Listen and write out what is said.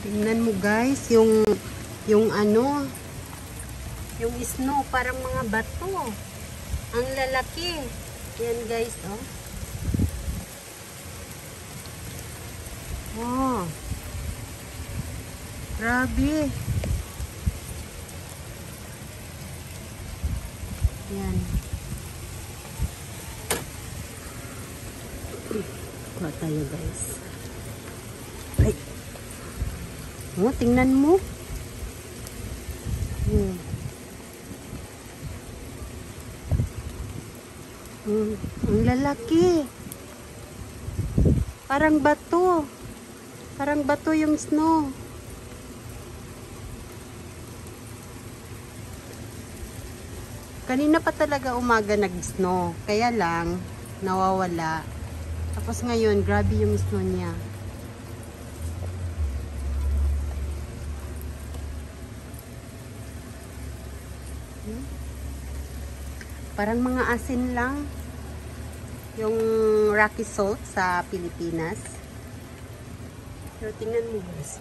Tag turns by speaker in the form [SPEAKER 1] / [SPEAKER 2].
[SPEAKER 1] Tingnan mo guys, yung yung ano, yung snow parang mga bato. Ang lalaki. Yan guys, oh. Oh. Grabe. Yan. Kuha tayo guys. Oh, tingnan mo. Hmm. Hmm. Ang lalaki. Parang bato. Parang bato yung snow. Kanina pa talaga umaga nag-snow. Kaya lang, nawawala. Tapos ngayon, grabe yung snow niya. Parang mga asin lang. Yung Rocky Salt sa Pilipinas. Pero tingnan mo guys.